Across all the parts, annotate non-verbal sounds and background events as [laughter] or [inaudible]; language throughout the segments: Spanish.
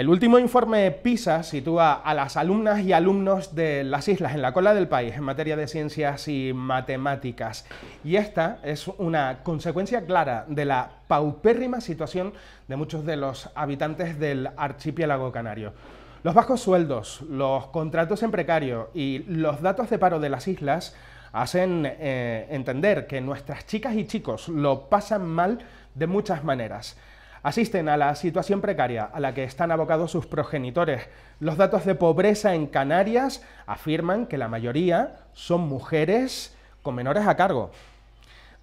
El último informe PISA sitúa a las alumnas y alumnos de las islas en la cola del país en materia de ciencias y matemáticas. Y esta es una consecuencia clara de la paupérrima situación de muchos de los habitantes del archipiélago canario. Los bajos sueldos, los contratos en precario y los datos de paro de las islas hacen eh, entender que nuestras chicas y chicos lo pasan mal de muchas maneras asisten a la situación precaria a la que están abocados sus progenitores. Los datos de pobreza en Canarias afirman que la mayoría son mujeres con menores a cargo.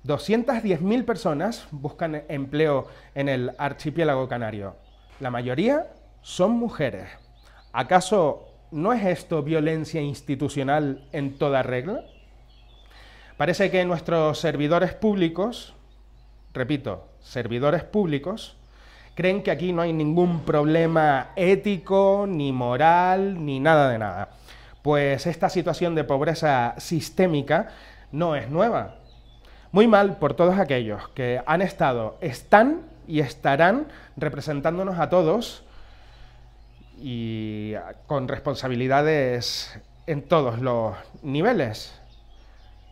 210.000 personas buscan empleo en el archipiélago canario. La mayoría son mujeres. ¿Acaso no es esto violencia institucional en toda regla? Parece que nuestros servidores públicos, repito, servidores públicos, creen que aquí no hay ningún problema ético, ni moral, ni nada de nada. Pues esta situación de pobreza sistémica no es nueva. Muy mal por todos aquellos que han estado, están y estarán representándonos a todos y con responsabilidades en todos los niveles,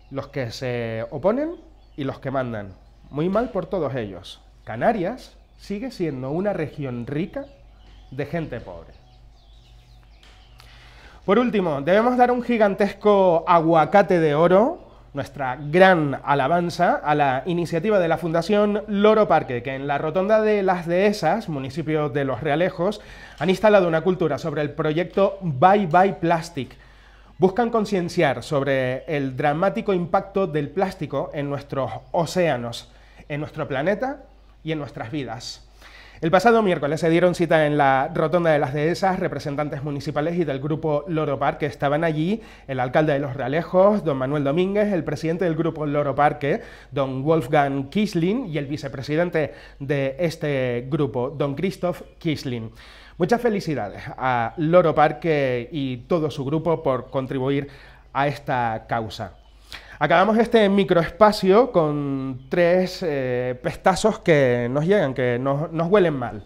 los que se oponen y los que mandan. Muy mal por todos ellos. Canarias sigue siendo una región rica de gente pobre. Por último, debemos dar un gigantesco aguacate de oro, nuestra gran alabanza, a la iniciativa de la Fundación Loro Parque, que en la Rotonda de las Dehesas, municipio de Los Realejos, han instalado una cultura sobre el proyecto Bye Bye Plastic. Buscan concienciar sobre el dramático impacto del plástico en nuestros océanos, en nuestro planeta y en nuestras vidas. El pasado miércoles se dieron cita en la Rotonda de las Dehesas representantes municipales y del grupo Loro Parque. Estaban allí el alcalde de Los Realejos, don Manuel Domínguez, el presidente del grupo Loro Parque, don Wolfgang Kisling, y el vicepresidente de este grupo, don Christoph Kisling. Muchas felicidades a Loro Parque y todo su grupo por contribuir a esta causa. Acabamos este microespacio con tres eh, pestazos que nos llegan, que nos, nos huelen mal.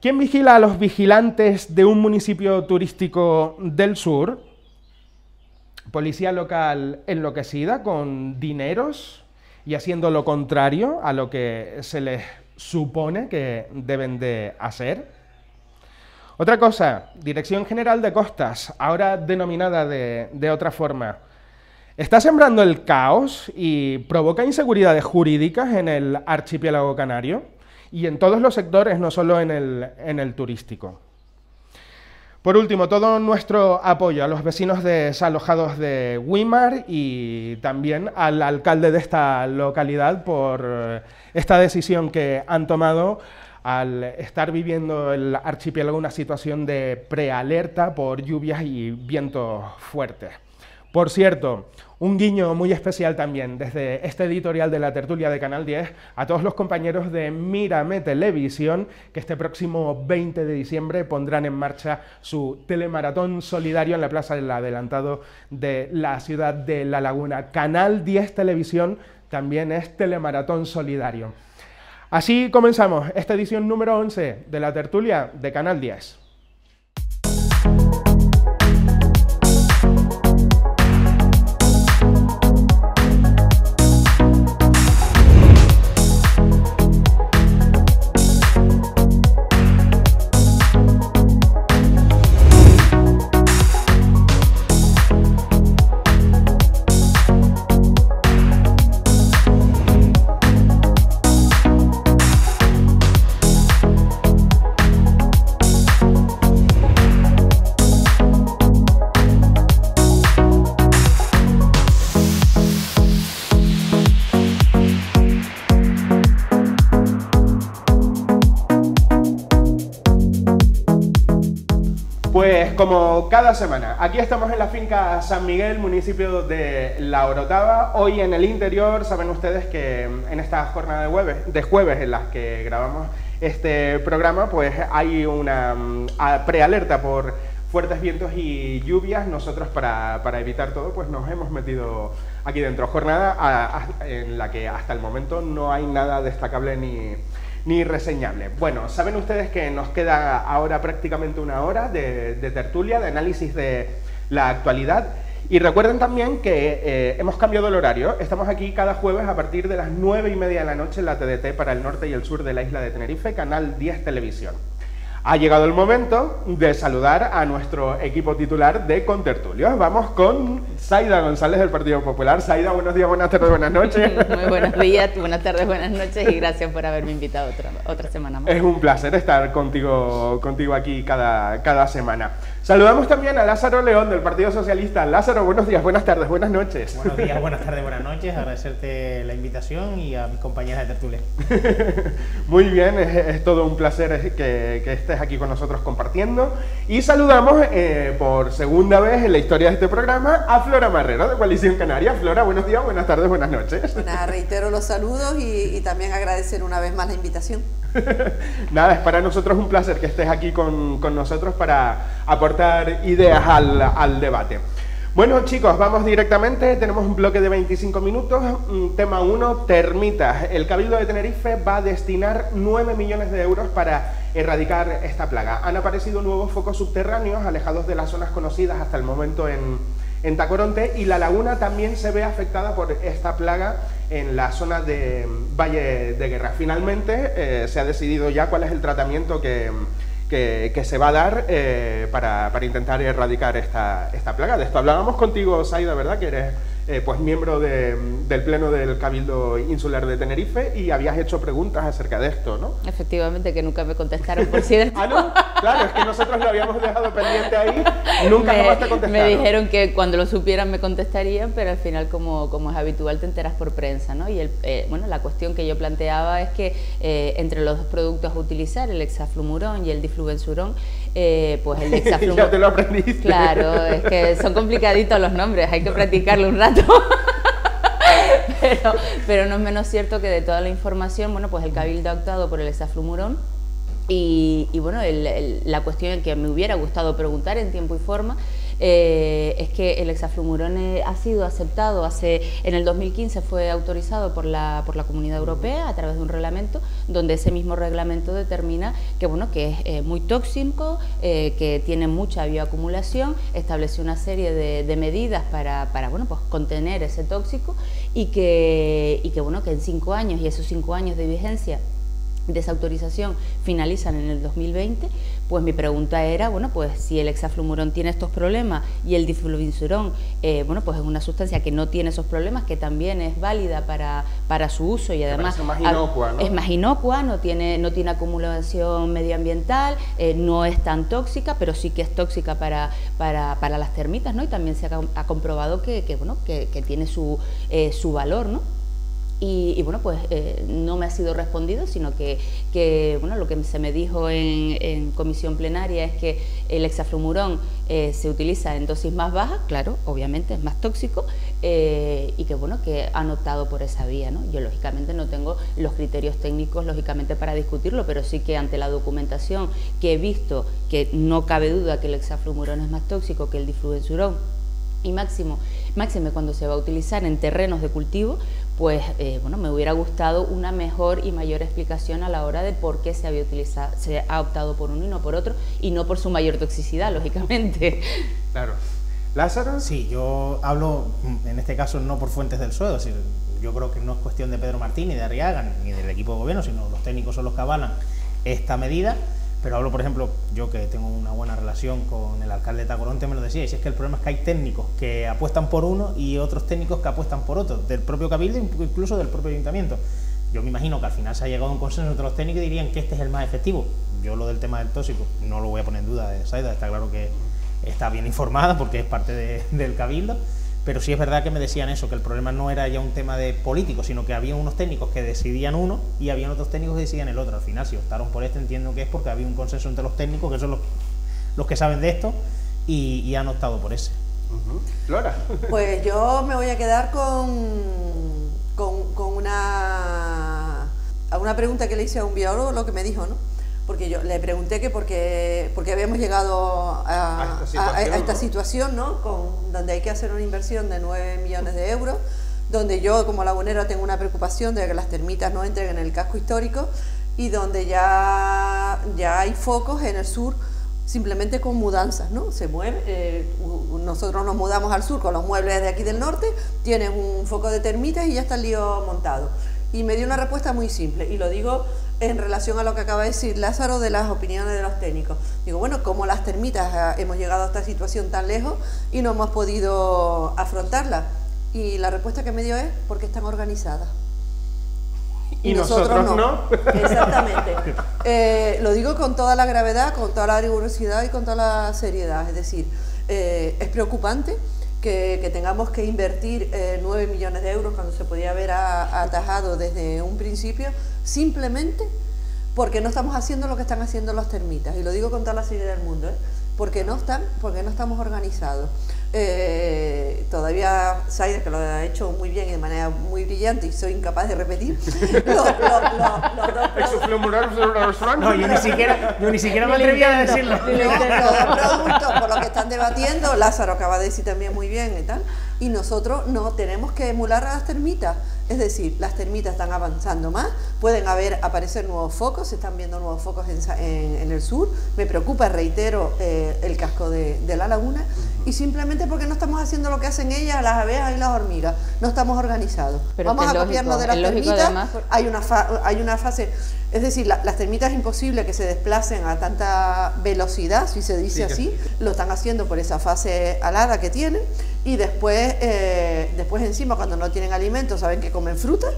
¿Quién vigila a los vigilantes de un municipio turístico del sur? Policía local enloquecida con dineros y haciendo lo contrario a lo que se les supone que deben de hacer. Otra cosa, Dirección General de Costas, ahora denominada de, de otra forma está sembrando el caos y provoca inseguridades jurídicas en el archipiélago canario y en todos los sectores, no solo en el, turístico. Por último, todo nuestro apoyo a los vecinos desalojados de Wimar y también al alcalde de esta localidad por esta decisión que han tomado al estar viviendo el archipiélago una situación de prealerta por lluvias y vientos fuertes. Por cierto, un guiño muy especial también desde este editorial de la tertulia de Canal 10 a todos los compañeros de Mírame Televisión que este próximo 20 de diciembre pondrán en marcha su telemaratón solidario en la Plaza del Adelantado de la ciudad de La Laguna. Canal 10 Televisión también es telemaratón solidario. Así comenzamos esta edición número 11 de la tertulia de Canal 10. Semana, aquí estamos en la finca San Miguel, municipio de La Orotava. Hoy en el interior, saben ustedes que en esta jornada de jueves, de jueves en las que grabamos este programa, pues hay una mm, prealerta por fuertes vientos y lluvias. Nosotros para, evitar todo, pues nos hemos metido aquí dentro. Jornada en la que hasta el momento no hay nada destacable ni, ni reseñable. Bueno, saben ustedes que nos queda ahora prácticamente una hora de, tertulia, de análisis de la actualidad. Y recuerden también que eh, hemos cambiado el horario. Estamos aquí cada jueves a partir de las 9 y media de la noche en la TDT para el norte y el sur de la isla de Tenerife, Canal 10 Televisión. Ha llegado el momento de saludar a nuestro equipo titular de Contertulios. Vamos con Saida González del Partido Popular. Saida, buenos días, buenas tardes, buenas noches. [laughs] Muy buenos días, buenas tardes, buenas noches y gracias por haberme invitado otra, otra semana más. Es un placer estar contigo, contigo aquí cada, cada semana. Saludamos también a Lázaro León del Partido Socialista. Lázaro, buenos días, buenas tardes, buenas noches. Buenos días, [laughs] buenas tardes, buenas noches. Agradecerte la invitación y a mis compañeras de tertulia. [laughs] Muy bien, es, todo un placer que, estés aquí con nosotros compartiendo. Y saludamos eh, por segunda vez en la historia de este programa a Flora Marrero de Coalición Canaria. Flora, buenos días, buenas tardes, buenas noches. Bueno, reitero los saludos y, y también agradecer una vez más la invitación. [laughs] Nada, es para nosotros un placer que estés aquí con, nosotros para aportar ideas al, debate. Bueno chicos, vamos directamente, tenemos un bloque de 25 minutos, mm, tema 1, termitas. El Cabildo de Tenerife va a destinar 9 millones de euros para erradicar esta plaga. Han aparecido nuevos focos subterráneos alejados de las zonas conocidas hasta el momento en, en Tacoronte y la laguna también se ve afectada por esta plaga en la zona de Valle de Guerra. Finalmente eh, se ha decidido ya cuál es el tratamiento que, se va a dar eh, para, intentar erradicar esta, esta plaga. De esto hablábamos contigo, Saida, ¿verdad? Que eh, pues miembro del Pleno del Cabildo Insular de Tenerife y habías hecho preguntas acerca de esto, ¿no? Efectivamente, que nunca me contestaron, por cierto. [laughs] ah, no, claro, es que nosotros lo habíamos dejado pendiente ahí, nunca me, jamás te contestaron. Me dijeron que cuando lo supieran me contestarían, pero al final, como, como es habitual, te enteras por prensa, ¿no? Y el, eh, bueno, la cuestión que yo planteaba es que eh, entre los dos productos a utilizar, el hexaflumurón y el difluvensurón, eh, pues el [laughs] hexaflumurón... ya te lo aprendiste. Claro, es que son complicaditos los nombres, hay que practicarlo un rato. [laughs] pero, pero no es menos cierto que de toda la información, bueno, pues el Cabildo ha actuado por el hexaflumurón y, y bueno, la cuestión que me hubiera gustado preguntar en tiempo y forma eh, es que el hexaflumurón eh, ha sido aceptado hace, en el 2015 fue autorizado por la, por la Comunidad Europea a través de un reglamento donde ese mismo reglamento determina que, bueno, que es eh, muy tóxico, que tiene mucha bioacumulación, establece una serie de, medidas para, para, bueno, pues contener ese tóxico y que, y que, bueno, que en cinco años y esos cinco años de vigencia de esa autorización finalizan en el 2020, pues mi pregunta era, bueno, pues si el hexaflumurón tiene estos problemas y el difluvinsurón, eh, bueno, pues es una sustancia que no tiene esos problemas, que también es válida para, para su uso y además es más inocua, ¿no? es más inocua, no tiene, no tiene acumulación medioambiental, eh, no es tan tóxica, pero sí que es tóxica para, para, para las termitas, ¿no? Y también se ha, comprobado que, que bueno, que, que tiene su, eh, su valor, ¿no? Y, bueno, pues eh, no me ha sido respondido, sino que, que bueno, lo que se me dijo en, comisión plenaria es que el hexaflumurón eh, se utiliza en dosis más bajas, claro, obviamente es más tóxico, eh, y que bueno, que han optado por esa vía. ¿no? Yo lógicamente no tengo los criterios técnicos, lógicamente, para discutirlo, pero sí que ante la documentación que he visto, que no cabe duda que el hexaflumurón es más tóxico que el difluensurón, y máximo, máximo cuando se va a utilizar en terrenos de cultivo, pues eh, bueno, me hubiera gustado una mejor y mayor explicación a la hora de por qué se había utilizado, se ha optado por uno y no por otro, y no por su mayor toxicidad, [laughs] lógicamente. Claro. Lázaro. Sí, yo hablo, en este caso, no por fuentes del suelo, yo creo que no es cuestión de Pedro Martín, ni de Arriaga, ni del equipo de gobierno, sino los técnicos son los que avalan esta medida. Pero hablo, por ejemplo, yo que tengo una buena relación con el alcalde de Tacoronte, me lo decía, y es que el problema es que hay técnicos que apuestan por uno y otros técnicos que apuestan por otro, del propio cabildo, incluso del propio ayuntamiento. Yo me imagino que al final se ha llegado a un consenso entre los técnicos y dirían que este es el más efectivo. Yo lo del tema del tóxico no lo voy a poner en duda, Saida está claro que está bien informada porque es parte del cabildo pero sí es verdad que me decían eso, que el problema no era ya un tema de políticos, sino que había unos técnicos que decidían uno y había otros técnicos que decidían el otro. Al final, si optaron por este, entiendo que es porque había un consenso entre los técnicos, que son los, los que saben de esto, y, han optado por ese. Flora. [laughs] Pues yo me voy a quedar con, con, con una, una pregunta que le hice a un biólogo, lo que me dijo, ¿no? Porque yo le pregunté que porque, porque habíamos llegado a, esta situación, ¿no? Con, donde hay que hacer una inversión de 9 millones de euros, donde yo como lagunera tengo una preocupación de que las termitas no entren en el casco histórico, y donde ya, ya hay focos en el sur simplemente con mudanzas, ¿no? Se mueve, eh, nosotros nos mudamos al sur con los muebles de aquí del norte, tienes un foco de termitas y ya está el lío montado. Y me dio una respuesta muy simple, y lo digo en relación a lo que acaba de decir Lázaro de las opiniones de los técnicos. Digo, bueno, como las termitas ah, hemos llegado a esta situación tan lejos y no hemos podido afrontarla? Y la respuesta que me dio es porque están organizadas. Y, nosotros, no. Exactamente. Eh, lo digo con toda la gravedad, con toda la rigurosidad y con toda la seriedad. Es decir, eh, es preocupante que, tengamos que invertir 9 eh, millones de euros cuando se podía haber atajado desde un principio, simplemente porque no estamos haciendo lo que están haciendo los termitas. Y lo digo con toda la seriedad del mundo, porque no están, porque no estamos organizados. Eh, todavía Saida, que lo ha hecho muy bien y de manera muy brillante y soy incapaz de repetir, [laughs] los, No, yo ni siquiera, yo ni siquiera me atrevía a decirlo. los productos por lo que están debatiendo, Lázaro acaba de decir también muy bien y tal, y nosotros no tenemos que emular a las termitas. Es decir, las termitas están avanzando más, pueden haber aparecer nuevos focos, se están viendo nuevos focos en, el sur. Me preocupa, reitero, eh, el casco de, la laguna y simplemente porque no estamos haciendo lo que hacen ellas, las abejas y las hormigas, no estamos organizados. Vamos a copiarnos de las termitas. Hay, una hay una fase, es decir, las termitas es imposible que se desplacen a tanta velocidad, si se dice así, lo están haciendo por esa fase alada que tienen. Y después, eh, después encima cuando no tienen alimento saben que comen fruta.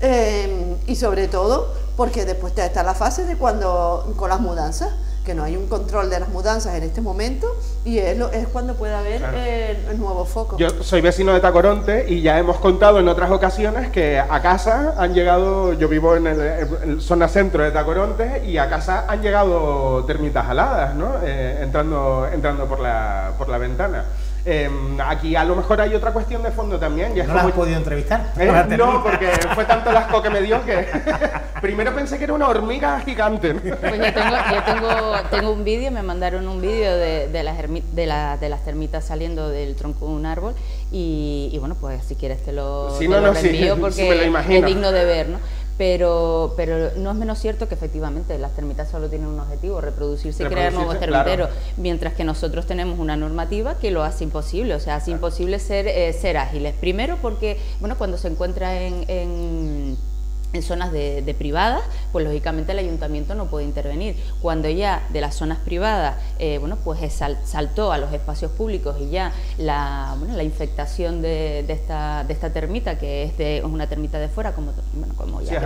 Eh, y sobre todo porque después está la fase de cuando con las mudanzas que no hay un control de las mudanzas en este momento y es, lo, es cuando puede haber eh, el, nuevo foco. Yo soy vecino de Tacoronte y ya hemos contado en otras ocasiones que a casa han llegado, yo vivo en el, zona centro de Tacoronte y a casa han llegado termitas aladas, ¿no? entrando, entrando por la, por la ventana. Em, aquí a lo mejor hay otra cuestión de fondo también. ¿No la has podido entrevistar? ¿Eh? No, porque fue tanto el asco que me dio que [laughs] primero pensé que era una hormiga gigante. Pues yo tengo, yo tengo, tengo un vídeo, me mandaron un vídeo de, de, las de, la, de las termitas saliendo del tronco de un árbol y, bueno, pues si quieres te lo, sí, no, no, envío porque es digno de ver, ¿no? Pero, pero no es menos cierto que efectivamente las termitas solo tienen un objetivo, reproducirse y crear nuevos termiteros, mientras que nosotros tenemos una normativa que lo hace imposible, o sea, hace imposible ser, eh, ser ágiles. Primero porque, bueno, cuando se encuentra en en zonas de, privadas, pues lógicamente el ayuntamiento no puede intervenir. Cuando ya de las zonas privadas, eh, bueno, pues saltó a los espacios públicos y ya la, bueno, la infectación de, esta, de esta termita, que es, de, una termita de fuera, como, bueno, como ya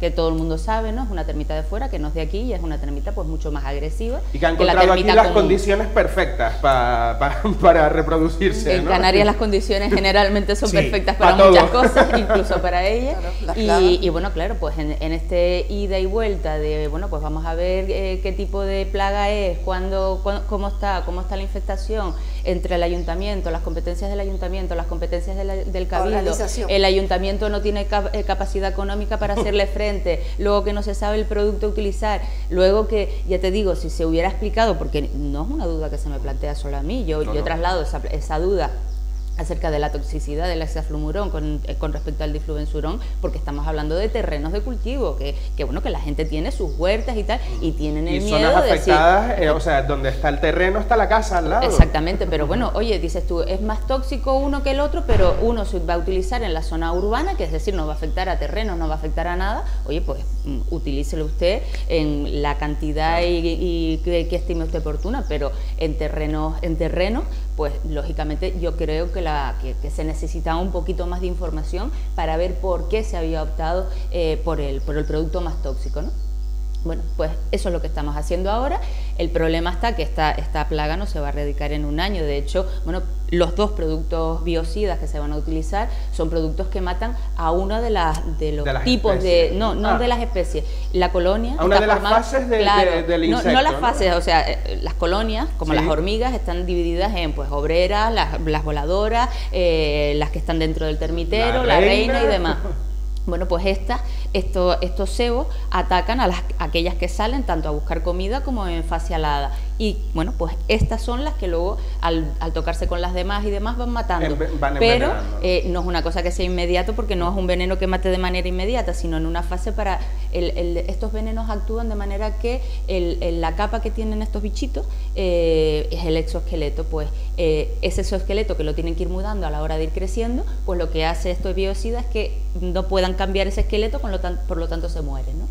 que, todo el mundo sabe, ¿no? Es una termita de fuera que no es de aquí y es una termita pues mucho más agresiva. Y que han encontrado aquí las condiciones perfectas [laughs] para reproducirse. En Canarias [laughs] las condiciones generalmente son perfectas para, muchas cosas, incluso para [laughs] ellas. y, y bueno, claro, pues en, este ida y vuelta de, bueno, pues vamos a ver eh, qué tipo de plaga es, cuándo, cómo está, cómo está la infestación entre el ayuntamiento, las competencias del ayuntamiento, las competencias del cabildo, el ayuntamiento no tiene eh, capacidad económica para [laughs] hacerle frente, luego que no se sabe el producto a utilizar, luego que, ya te digo, si se hubiera explicado, porque no es una duda que se me plantea solo a mí, yo, yo traslado esa, esa duda acerca de la toxicidad del hexaflumurón con, eh, con, respecto al difluvensurón, porque estamos hablando de terrenos de cultivo, que, que, bueno, que la gente tiene sus huertas y tal, y tienen el miedo de afectadas, eh, o sea, donde está el terreno está la casa al lado. Exactamente, pero bueno, oye, dices tú, es más tóxico uno que el otro, pero uno se va a utilizar en la zona urbana, que es decir, no va a afectar a terrenos, no va a afectar a nada, oye, pues mm, utilícelo usted en la cantidad y, que, que, estime usted oportuna, pero en terrenos, en terrenos pues lógicamente yo creo que, la, que, se necesitaba un poquito más de información para ver por qué se había optado eh, por, el, por el producto más tóxico. ¿no? Bueno, pues eso es lo que estamos haciendo ahora. El problema está que esta, esta plaga no se va a erradicar en un año. De hecho, bueno, los dos productos biocidas que se van a utilizar son productos que matan a una de las de los tipos de no no ah. de las especies. La colonia a una de las fases de, del insecto, no, las fases, o sea, eh, las colonias como las hormigas están divididas en pues obreras, las, las voladoras, eh, las que están dentro del termitero, la, reina y demás. [laughs] Bueno, pues estas, estos cebos atacan a las, aquellas que salen tanto a buscar comida como en fase alada. Y bueno, pues estas son las que luego al, tocarse con las demás y demás van matando. Pero eh, no es una cosa que sea inmediato porque no es un veneno que mate de manera inmediata, sino en una fase para estos venenos actúan de manera que la capa que tienen estos bichitos eh, es el exoesqueleto, pues eh, ese exoesqueleto que lo tienen que ir mudando a la hora de ir creciendo, pues lo que hace estos biocidas es que no puedan cambiar ese esqueleto, con lo por lo tanto se mueren, ¿no?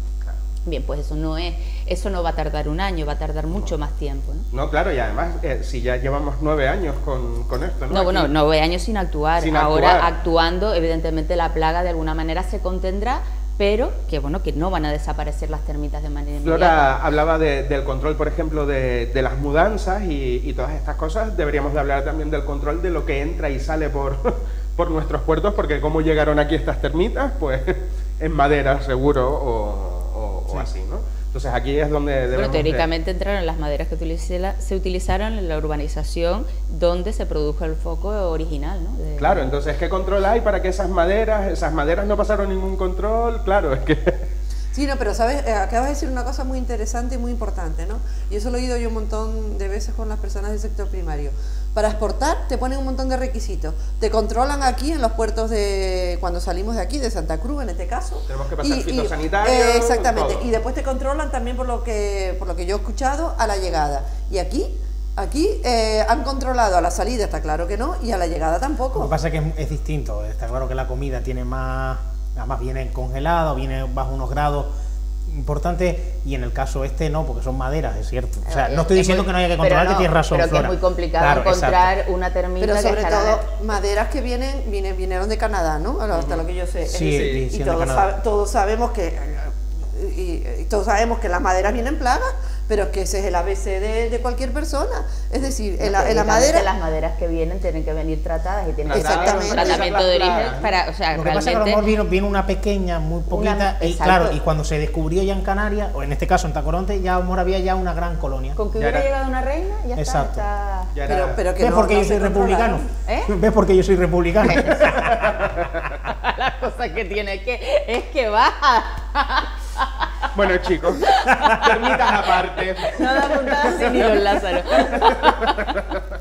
Bien, pues eso no es, eso no va a tardar un año, va a tardar mucho más tiempo. ¿no? no claro, y además, eh, si ya llevamos nueve años con, con esto, ¿no? No, bueno, nueve años sin actuar. Ahora actuando, evidentemente la plaga de alguna manera se contendrá, pero que bueno, que no van a desaparecer las termitas de manera inmediata. Flora hablaba del control, por ejemplo, de, las mudanzas y, y, todas estas cosas. Deberíamos de hablar también del control de lo que entra y sale por, [laughs] por nuestros puertos, porque cómo llegaron aquí estas termitas, pues [laughs] en madera seguro o o, así, ¿no? Entonces aquí es donde debemos teóricamente entraron las maderas que se utilizaron en la urbanización donde se produjo el foco original, ¿no? Claro, entonces ¿qué control hay para que esas maderas, esas maderas no pasaron ningún control? Claro, es que... Sí, no, pero sabes, eh, acabas de decir una cosa muy interesante y muy importante, ¿no? Y eso lo he oído yo un montón de veces con las personas del sector primario. Para exportar te ponen un montón de requisitos. Te controlan aquí en los puertos de cuando salimos de aquí, de Santa Cruz en este caso. Tenemos que pasar fitosanitario. Eh, exactamente. Y después te controlan también por lo que por lo que yo he escuchado a la llegada. Y aquí Aquí eh, han controlado a la salida, está claro que no, y a la llegada tampoco. Lo que pasa es que es, distinto, está claro que la comida tiene más, además viene congelada, viene bajo unos grados importante y en el caso este no, porque son maderas, es cierto. O sea, no estoy diciendo que no haya que controlar, que tienes razón. Pero que es muy complicado encontrar una termita. Pero sobre todo maderas que vienen, vienen, vinieron de Canadá, ¿no? Hasta lo que yo sé. Sí, y todos, todos, sabemos que y, todos sabemos que las maderas vienen plagas pero es que ese es el ABC de, cualquier persona. Es decir, en la, madera... Las maderas que vienen tienen que venir tratadas y tienen que tener un tratamiento de origen para... O sea, lo que pasa es que a lo mejor vino, vino una pequeña, muy poquita, y claro, y cuando se descubrió ya en Canarias, o en este caso en Tacoronte, ya amor había ya una gran colonia. Con que hubiera llegado una reina, ya Exacto. está. Pero, pero que ¿Ves por qué yo soy republicano? ¿Eh? ¿Ves por qué yo soy republicano? [laughs] La cosa que tiene es que, es que baja. Bueno, chicos, [laughs] termitas aparte. No da puntadas sin los Lázaro. [laughs]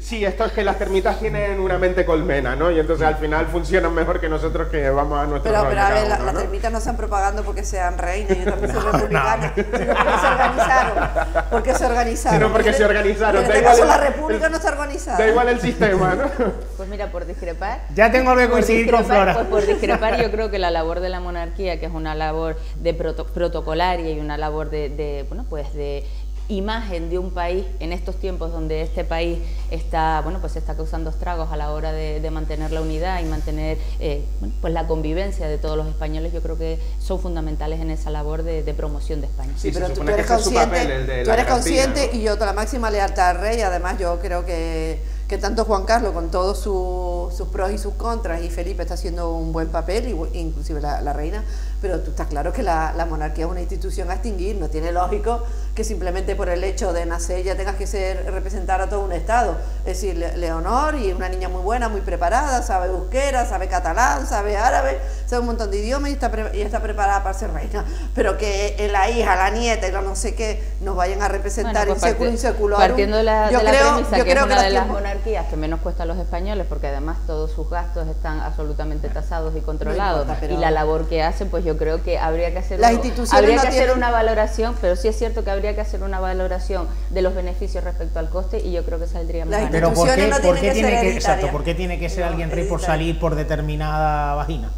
Sí, esto es que las termitas tienen una mente colmena, ¿no? Y entonces al final funcionan mejor que nosotros que vamos a nuestro Pero, pero a ver, las termitas no están propagando porque sean reinas, yo también soy [laughs] republicana, sino porque se organizaron. Porque se organizaron. Sino porque se organizaron. En este caso la república no está organizada. Da igual el sistema, ¿no? [laughs] Pues mira, por discrepar... Ya tengo que coincidir con Flora. Pues por discrepar yo [laughs] creo que la labor de la monarquía, que es una labor de protocolaria y una labor de, de bueno, pues de imagen de un país en estos tiempos donde este país está, bueno, pues está causando estragos a la hora de, mantener la unidad y mantener eh, pues la convivencia de todos los españoles, yo creo que son fundamentales en esa labor de, promoción de España. Sí, pero tú, eres consciente, tú eres consciente y yo toda la máxima lealtad al rey, además yo creo que que tanto Juan Carlos con todos sus pros y sus contras y Felipe está haciendo un buen papel, inclusive la, reina, pero tú estás claro que la, monarquía es una institución a extinguir, no tiene lógico que simplemente por el hecho de nacer ya tengas que ser representar a todo un estado. Es decir, Leonor y una niña muy buena, muy preparada, sabe euskera, sabe catalán, sabe árabe, sabe un montón de idiomas y está, y está preparada para ser reina, pero que la hija, la nieta y no sé qué nos vayan a representar en século y Partiendo de la, yo creo, yo creo que, de las que menos cuesta a los españoles, porque además todos sus gastos están absolutamente tasados y controlados, y la labor que hacen, pues yo creo que habría que hacer, habría que hacer una valoración, pero sí es cierto que habría que hacer una valoración de los beneficios respecto al coste, y yo creo que saldría más. Pero ¿por qué, tiene que, exacto, ¿por qué tiene que ser alguien rey por salir por determinada vagina?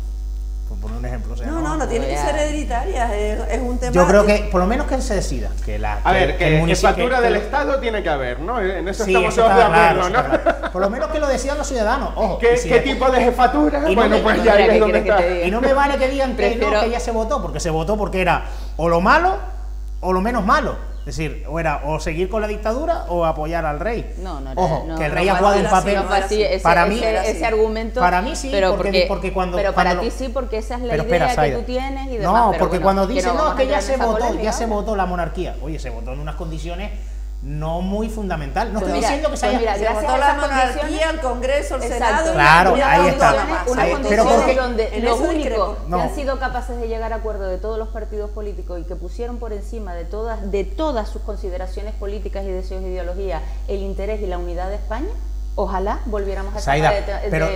poner un ejemplo. no, no, no, tiene que ser hereditaria, es, un tema... Yo creo que, por lo menos que se decida. Que la, a ver, que, que factura del Estado tiene que haber, ¿no? En eso estamos todos de acuerdo, ¿no? Por lo menos que lo decidan los ciudadanos, ojo. ¿Qué, ¿qué tipo de jefatura? bueno, pues ya es donde está. Y no me vale que digan que no, que ya se votó, porque se votó porque era o lo malo o lo menos malo. Es decir, o era o seguir con la dictadura o apoyar al rey. No, no, Ojo, que el rey ha jugado un papel. para mí, ese, argumento. Para mí sí, pero porque, porque, cuando. Pero para ti sí, porque esa es la idea que tú tienes y demás. No, porque cuando dicen, no, es que ya se votó, ya se votó la monarquía. Oye, se votó en unas condiciones no muy fundamental. No pues estoy diciendo que se pues haya... Mira, gracias a la monarquía, el Congreso, el Senado... Claro, ahí está. Unas condiciones donde los únicos que han sido capaces de llegar a acuerdo de todos los partidos políticos y que pusieron por encima de todas, de todas sus consideraciones políticas y deseos de ideología el interés y la unidad de España, Ojalá volviéramos a esa Pero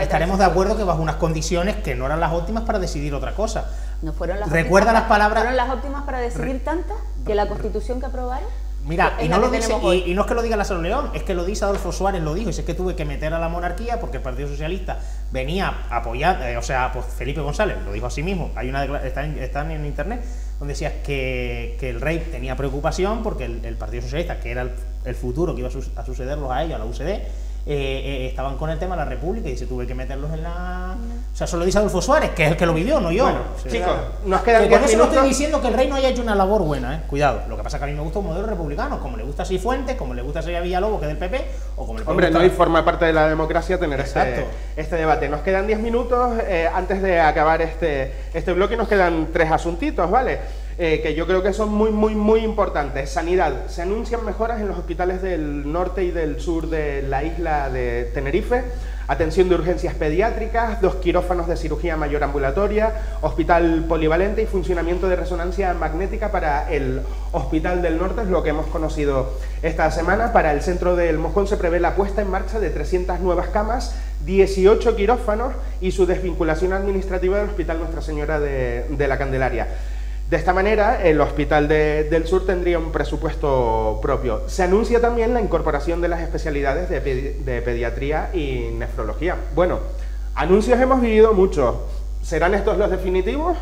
estaremos de acuerdo que bajo unas condiciones que no eran las óptimas para decidir otra cosa. ¿No fueron las Recuerda óptimas las palabras- ¿Fueron las óptimas para decidir tantas que la constitución que aprobaron? Mira, y no, lo dice, y, no es que lo diga la León, es que lo dice Adolfo Suárez, lo dijo, y es que tuve que meter a la monarquía porque el Partido Socialista venía a apoyar, eh, o sea, pues Felipe González lo dijo así mismo, hay una están, en- están en internet, donde decía que, que el rey tenía preocupación porque el, el Partido Socialista, que era el, el futuro que iba a, sus- a sucederlos a ellos, a la UCD, eh, eh, estaban con el tema de la República y dice, tuve que meterlos en la... O sea, eso lo dice Adolfo Suárez, que es el que lo vivió, no yo. Bueno, chicos, nos quedan que con 10 eso no estoy minutos. diciendo que el rey no haya hecho una labor buena, ¿eh? Cuidado. Lo que pasa es que a mí me gusta un modelo republicano, como le gusta a Fuentes, como le gusta a Villalobos, que es del PP, o como le puede Hombre, no hay forma parte de la democracia tener este, Exacto. este debate. Nos quedan 10 minutos eh, antes de acabar este, este bloque. Nos quedan tres asuntitos, ¿vale? Eh, que yo creo que son muy, muy, muy importantes. Sanidad. Se anuncian mejoras en los hospitales del norte y del sur de la isla de Tenerife. Atención de urgencias pediátricas, dos quirófanos de cirugía mayor ambulatoria, hospital polivalente y funcionamiento de resonancia magnética para el Hospital del Norte, es lo que hemos conocido esta semana. Para el centro del Mojón se prevé la puesta en marcha de 300 nuevas camas, 18 quirófanos y su desvinculación administrativa del Hospital Nuestra Señora de la Candelaria. De esta manera, el Hospital de- del Sur tendría un presupuesto propio. Se anuncia también la incorporación de las especialidades de, pedi- de pediatría y nefrología. Bueno, anuncios hemos vivido muchos. ¿Serán estos los definitivos?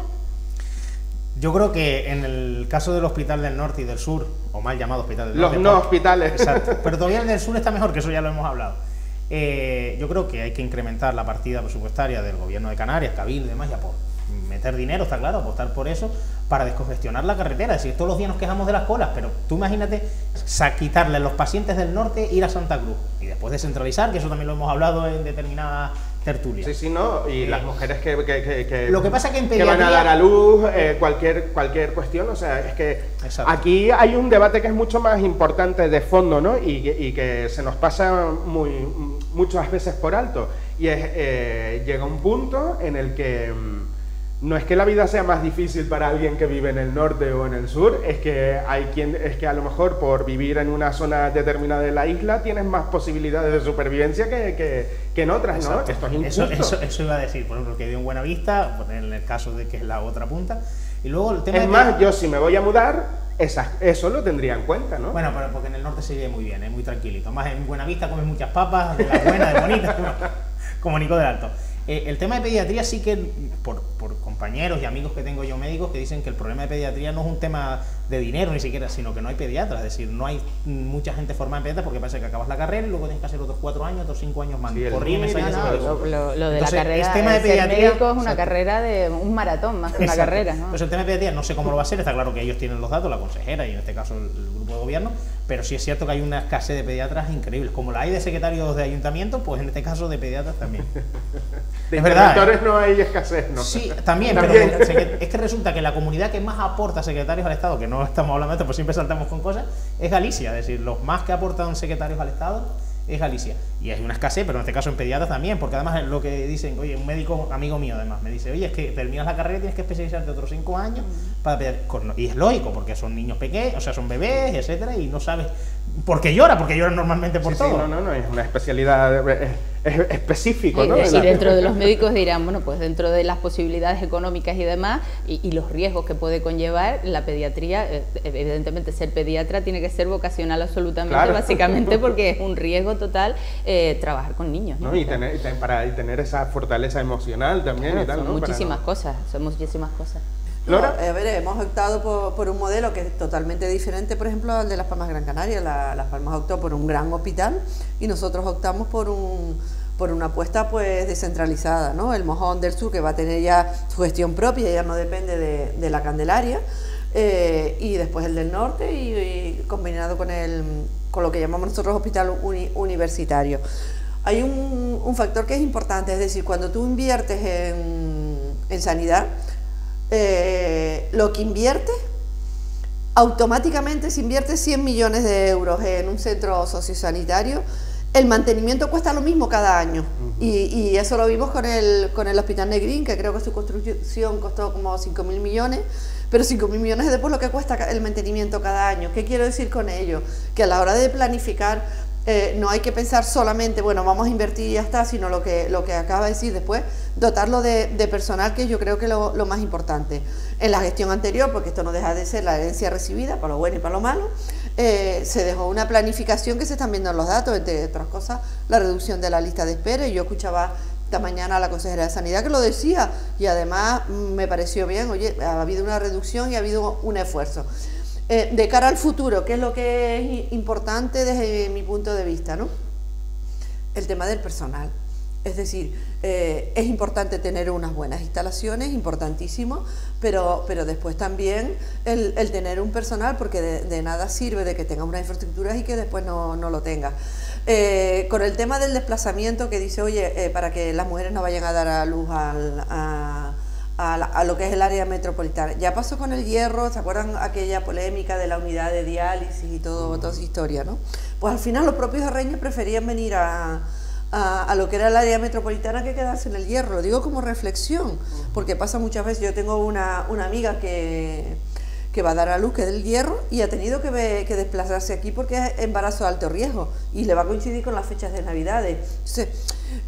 Yo creo que en el caso del Hospital del Norte y del Sur, o mal llamado Hospital del Los Norte. no por- hospitales. [laughs] Exacto. Pero todavía el del Sur está mejor, que eso ya lo hemos hablado. Eh, yo creo que hay que incrementar la partida presupuestaria del gobierno de Canarias, Cabildo y demás, ya por meter dinero, está claro, apostar por eso, para descongestionar la carretera. Es decir, todos los días nos quejamos de las colas, pero tú imagínate quitarle a los pacientes del norte ir a Santa Cruz y después descentralizar, que eso también lo hemos hablado en determinadas tertulias. Sí, sí, no. Y las mujeres que, que- que- que- Lo que pasa que en que van a dar a luz, eh, cualquier, cualquier cuestión, o sea, es que Exacto. aquí hay un debate que es mucho más importante de fondo, ¿no? Y, que- y que se nos pasa muy, muchas veces por alto. Y es, eh, llega un punto en el que mm, no es que la vida sea más difícil para alguien que vive en el norte o en el sur, es que hay quien, es que a lo mejor por vivir en una zona determinada de la isla tienes más posibilidades de supervivencia que, que- que en otras, ¿no? Exacto. Esto es eso, injusto. eso, eso iba a decir, por ejemplo, que dio en Buenavista, pues, en el caso de que es la otra punta. Y luego el tema Es de- más, yo si me voy a mudar, esas- eso lo tendría en cuenta, ¿no? Bueno, pero porque en el norte se vive muy bien, es muy tranquilito. Más en Buenavista comes muchas papas, de las buenas, de bonitas, [laughs] como Nico del Alto. Eh, el tema de pediatría sí que, por, por compañeros y amigos que tengo yo médicos, que dicen que el problema de pediatría no es un tema de dinero ni siquiera, sino que no hay pediatras. Es decir, no hay mucha gente formada en pediatra porque parece que acabas la carrera y luego tienes que hacer otros cuatro años, otros cinco años más. Sí, ese- eso. Lo, lo de Entonces, la carrera es tema de pediatría- médico es una Exacto. carrera de un maratón más que una Exacto. carrera, ¿no? Pues el tema de pediatría no sé cómo lo va a ser, está claro que ellos tienen los datos, la consejera y en este caso el, el grupo de gobierno, pero sí es cierto que hay una escasez de pediatras increíbles. Como la hay de secretarios de ayuntamiento, pues en este caso de pediatras también. [laughs] de es verdad, interventores no hay escasez, ¿no? Sí, también, También. pero es que resulta que la comunidad que más aporta secretarios al Estado, que no estamos hablando de esto, pues siempre saltamos con cosas, es Galicia. Es decir, los más que aportan secretarios al Estado es Galicia. Y hay una escasez, pero en este caso en pediatras también, porque además es lo que dicen, oye, un médico amigo mío además me dice, oye, es que terminas la carrera y tienes que especializarte otros cinco años para pedi- con- Y es lógico, porque son niños pequeños, o sea, son bebés, etcétera, y no sabes por qué llora, porque lloran normalmente por Sí, sí, todo. no, no, no, es una especialidad eh, es, es específico, Y, ¿no? y Exacto. dentro de los [laughs] médicos dirán, bueno, pues dentro de las posibilidades económicas y demás, y, y los riesgos que puede conllevar, la pediatría, eh, evidentemente ser pediatra tiene que ser vocacional absolutamente, Claro. básicamente [laughs] porque es un riesgo total eh, trabajar con niños. ¿no? ¿no? Y, tener, y ten- para, y tener esa fortaleza emocional también Claro, y tal, son ¿no? Muchísimas cosas, son muchísimas cosas. Lora. No, a ver, hemos optado por, por un modelo que es totalmente diferente, por ejemplo, al de Las Palmas Gran Canaria. La- Las Palmas optó por un gran hospital y nosotros optamos por un por una apuesta pues descentralizada, ¿no? El Mojón del Sur que va a tener ya su gestión propia, ya no depende de, de la Candelaria, eh, y después el del norte y, y combinado con el con lo que llamamos nosotros hospital uni- universitario. Hay un, un factor que es importante, es decir, cuando tú inviertes en, en sanidad, eh, lo que inviertes, automáticamente si inviertes 100 millones de euros en un centro sociosanitario, el mantenimiento cuesta lo mismo cada año. y, y eso lo vimos con el, con el Hospital Negrín, que creo que su construcción costó como 5 mil millones, pero 5 mil millones es después lo que cuesta el mantenimiento cada año. ¿Qué quiero decir con ello? Que a la hora de planificar eh, no hay que pensar solamente, bueno, vamos a invertir y ya está, sino lo que, lo que acaba de decir después, dotarlo de, personal, que yo creo que es lo, más importante. En la gestión anterior, porque esto no deja de ser la herencia recibida, para lo bueno y para lo malo, eh, se dejó una planificación que se están viendo en los datos, entre otras cosas, la reducción de la lista de espera, y yo escuchaba esta mañana a la consejera de Sanidad que lo decía, y además mm, me pareció bien, oye, ha habido una reducción y ha habido un esfuerzo. Eh, de cara al futuro, ¿qué es lo que es importante desde mi punto de vista? ¿no? El tema del personal. Es decir, eh, es importante tener unas buenas instalaciones, importantísimo, pero, pero después también el, tener un personal, porque de, nada sirve de que tenga unas infraestructuras y que después no, lo tenga. Eh, con el tema del desplazamiento que dice, oye, para que las mujeres no vayan a dar a luz al, a, a, lo que es el área metropolitana. Ya pasó con el hierro, ¿se acuerdan aquella polémica de la unidad de diálisis y todo, toda esa historia, no? Pues al final los propios arreños preferían venir a, a, lo que era el área metropolitana que quedarse en el hierro. Lo digo como reflexión, porque pasa muchas veces. Yo tengo una, una amiga que, que va a dar a luz, que es del hierro, y ha tenido que, desplazarse aquí porque es embarazo de alto riesgo y le va a coincidir con las fechas de Navidades. Entonces,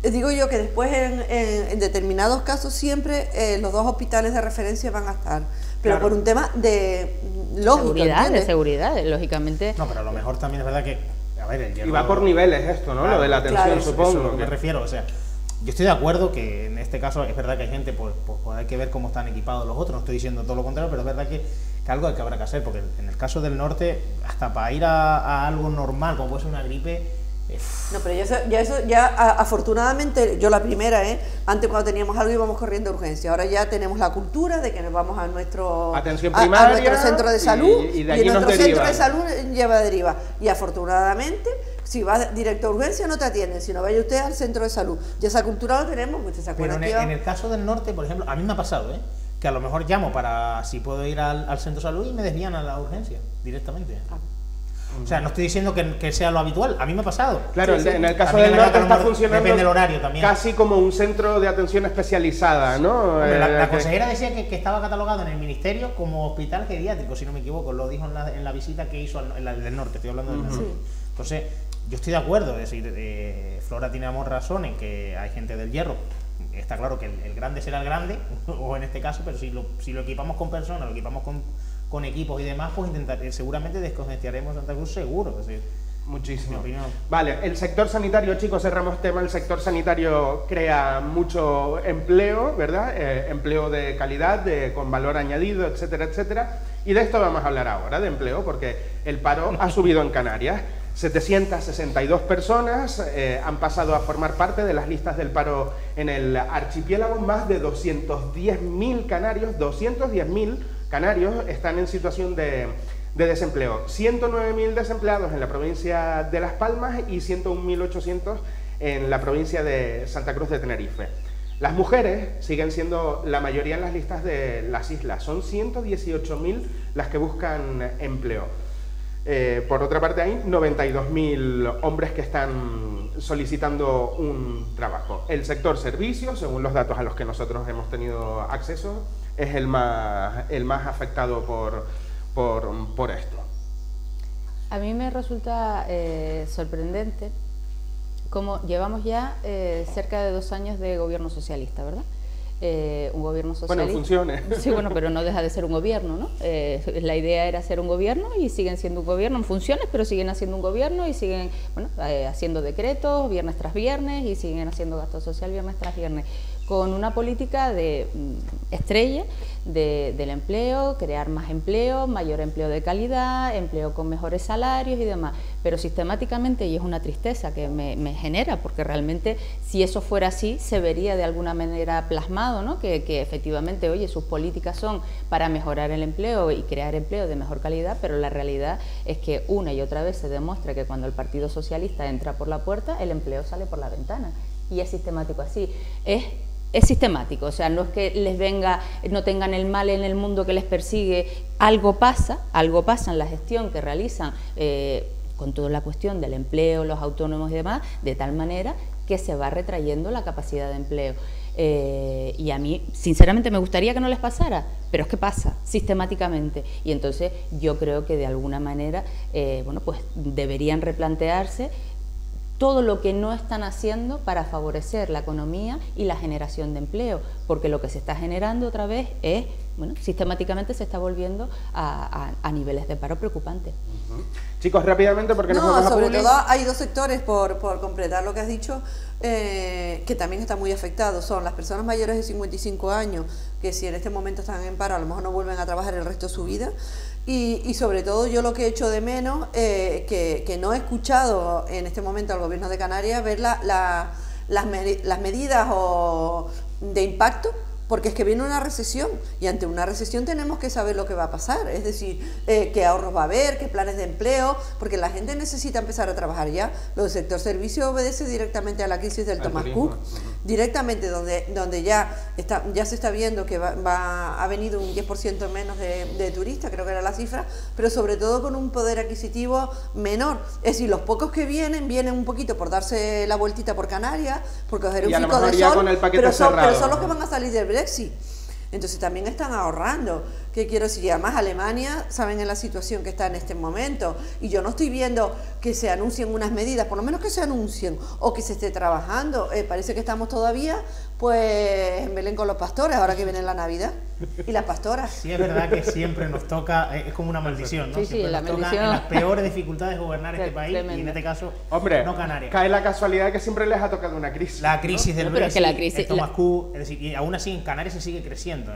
eh, digo yo que después en, determinados casos siempre eh, los dos hospitales de referencia van a estar, pero por un tema de lógica. Seguridad, de seguridad, lógicamente. No, pero a lo mejor también es verdad que. A ver, el hierro, y va por niveles esto, ¿no? lo de la atención, supongo. Eso, lo que me refiero, o sea yo estoy de acuerdo que en este caso es verdad que hay gente, pues, pues, pues, hay que ver cómo están equipados los otros, no estoy diciendo todo lo contrario, pero es verdad que, algo hay que habrá que hacer, porque en el caso del norte, hasta para ir a, algo normal, como puede ser una gripe, no, pero ya eso, ya, afortunadamente, yo la primera, ¿eh? Antes cuando teníamos algo íbamos corriendo a urgencia. Ahora ya tenemos la cultura de que nos vamos a nuestro, Atención primaria, centro de salud y, de en nuestro centro de salud lleva deriva. Y afortunadamente si vas directo a urgencia no te atienden, si no vaya usted al centro de salud. Y esa cultura lo tenemos, usted se acuerda Pero en, el, caso del norte, por ejemplo, a mí me ha pasado, ¿eh? que a lo mejor llamo para si puedo ir al, centro de salud y me desvían a la urgencia directamente. Ah. O sea, no estoy diciendo que, sea lo habitual, a mí me ha pasado. Claro, en el caso del norte está funcionando depende del horario también. casi como un centro de atención especializada, ¿no? la, eh, consejera decía que, estaba catalogado en el ministerio como hospital geriátrico, si no me equivoco, lo dijo en la, visita que hizo en la del norte, estoy hablando del norte. Entonces, yo estoy de acuerdo, es decir, eh, Flora tiene razón en que hay gente del hierro. Está claro que el, grande será el grande, [laughs] o en este caso, pero si lo, si lo equipamos con personas, lo equipamos con, con equipos y demás, pues intentar, eh, seguramente descongestionaremos Santa Cruz seguro. Es Muchísimo. Vale, el sector sanitario, chicos, cerramos tema. El sector sanitario crea mucho empleo, ¿verdad? Eh, empleo de calidad, de, con valor añadido, etcétera, etcétera. Y de esto vamos a hablar ahora, de empleo, porque el paro ha [laughs] subido en Canarias. 762 personas eh, han pasado a formar parte de las listas del paro en el archipiélago. Más de 210.000 canarios, 210.000 canarios están en situación de, desempleo. 109.000 desempleados en la provincia de Las Palmas y 101.800 en la provincia de Santa Cruz de Tenerife. Las mujeres siguen siendo la mayoría en las listas de las islas. Son 118.000 las que buscan empleo. Eh, por otra parte, hay 92.000 hombres que están solicitando un trabajo. El sector servicios, según los datos a los que nosotros hemos tenido acceso, es el más, el más afectado por, por, esto. A mí me resulta eh, sorprendente cómo llevamos ya eh, cerca de dos años de gobierno socialista, ¿verdad? Eh, un gobierno socialista. Bueno, funcione. [laughs] Sí, bueno, pero no deja de ser un gobierno, ¿no? Eh, la idea era ser un gobierno y siguen siendo un gobierno en funciones, pero siguen haciendo un gobierno y siguen, bueno, eh, haciendo decretos viernes tras viernes y siguen haciendo gasto social viernes tras viernes con una política de mm, estrella del empleo, crear más empleo, mayor empleo de calidad, empleo con mejores salarios y demás. Pero sistemáticamente, y es una tristeza que me, genera, porque realmente si eso fuera así, se vería de alguna manera plasmado, ¿no? que, efectivamente, oye, sus políticas son para mejorar el empleo y crear empleo de mejor calidad, pero la realidad es que una y otra vez se demuestra que cuando el Partido Socialista entra por la puerta, el empleo sale por la ventana. Y es sistemático así. Es sistemático, o sea, no es que les venga, no tengan el mal en el mundo que les persigue, algo pasa, algo pasa en la gestión que realizan eh, con toda la cuestión del empleo, los autónomos y demás, de tal manera que se va retrayendo la capacidad de empleo. Eh, y a mí, sinceramente, me gustaría que no les pasara, pero es que pasa sistemáticamente. Y entonces yo creo que de alguna manera, eh, bueno, pues deberían replantearse todo lo que no están haciendo para favorecer la economía y la generación de empleo, porque lo que se está generando otra vez es, bueno, sistemáticamente se está volviendo a, niveles de paro preocupantes. Chicos, rápidamente, porque no, nos sobre todo hay dos sectores, por, por completar lo que has dicho, eh, que también están muy afectados. Son las personas mayores de 55 años, que si en este momento están en paro, a lo mejor no vuelven a trabajar el resto de su vida. Y, sobre todo yo lo que he hecho de menos, eh, que, no he escuchado en este momento al gobierno de Canarias, ver la, las, las medidas o de impacto porque es que viene una recesión y ante una recesión tenemos que saber lo que va a pasar, es decir, eh, qué ahorros va a haber, qué planes de empleo, porque la gente necesita empezar a trabajar ya. Lo del sector servicio obedece directamente a la crisis del Thomas Cook, directamente donde, donde ya, está, ya se está viendo que va, ha venido un 10% menos de, de, turistas, creo que era la cifra, pero sobre todo con un poder adquisitivo menor. Es decir, los pocos que vienen, vienen un poquito por darse la vueltita por Canarias, por coger un pico de sol, pero son, pero son los que van a salir del Brexit. Entonces también están ahorrando. ¿Qué quiero decir? Además, Alemania saben en la situación que está en este momento. Y yo no estoy viendo que se anuncien unas medidas, por lo menos que se anuncien o que se esté trabajando. Eh, parece que estamos todavía pues en Belén con los pastores, ahora que viene la Navidad. Y las pastoras. Sí, es verdad que siempre nos toca, eh, es como una maldición, ¿no? Sí, sí, la maldición. en las peores dificultades gobernar este [laughs] país y en este caso, Hombre, no Canarias. Cae la casualidad que siempre les ha tocado una crisis. La crisis del Brexit, es la crisis, el Thomas es decir, y aún así en Canarias se sigue creciendo,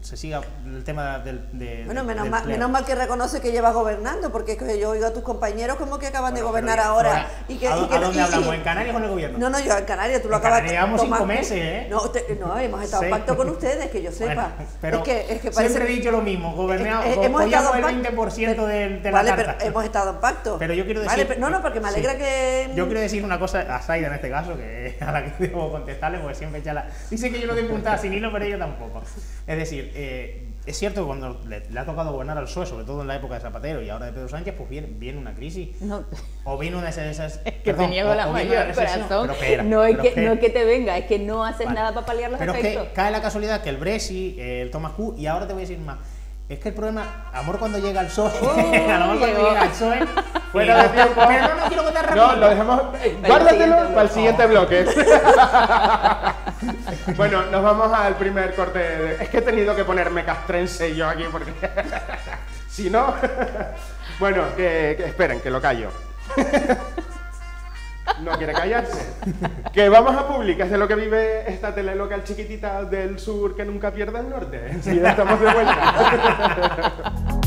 se sigue el tema del. De, bueno, menos, mal, menos mal que reconoce que lleva gobernando, porque yo oigo a tus compañeros como que acaban de gobernar ahora. y que, ¿A, y que, ¿a dónde hablamos? ¿En Canarias o en el gobierno? No, no, yo en Canarias, tú lo acabas de. Llevamos cinco meses, ¿eh? No, no, hemos estado en pacto con ustedes, que yo sepa. pero es que, es que parece siempre he dicho lo mismo, gobernamos, eh, hemos estado el 20% de, de, vale, la Pero hemos estado en pacto. Pero yo quiero decir... Vale, no, no, porque me alegra que... Yo quiero decir una cosa a Saida en este caso, que [laughs] a la que debo contestarle, porque siempre echa la... Dice que yo lo doy puntada sin hilo, pero yo tampoco. Es decir, eh, es cierto que cuando le, ha tocado gobernar al PSOE, sobre todo en la época de Zapatero y ahora de Pedro Sánchez, pues viene, viene una crisis. No. O viene una de esas... [laughs] Es que te niego la mayor corazón. no, es que, no es que te venga, es que no haces nada para paliar los pero efectos. Pero que cae la casualidad que el Brexit, el Thomas Q, y ahora te voy a decir más es que el problema, amor cuando llega el PSOE, [laughs] amor cuando llega el PSOE, fuera de tiempo. Pero no, no [laughs] quiero contar rápido. No, lo dejamos, guárdatelo para el siguiente bloque. [laughs] bueno, nos vamos al primer corte. Es que he tenido que ponerme castrense yo aquí porque [laughs] si no, [laughs] bueno, que, esperen, que lo callo. No quiere callarse. Que vamos a pública, es de lo que vive esta tele local chiquitita del sur que nunca pierde el norte. Sí, estamos de vuelta.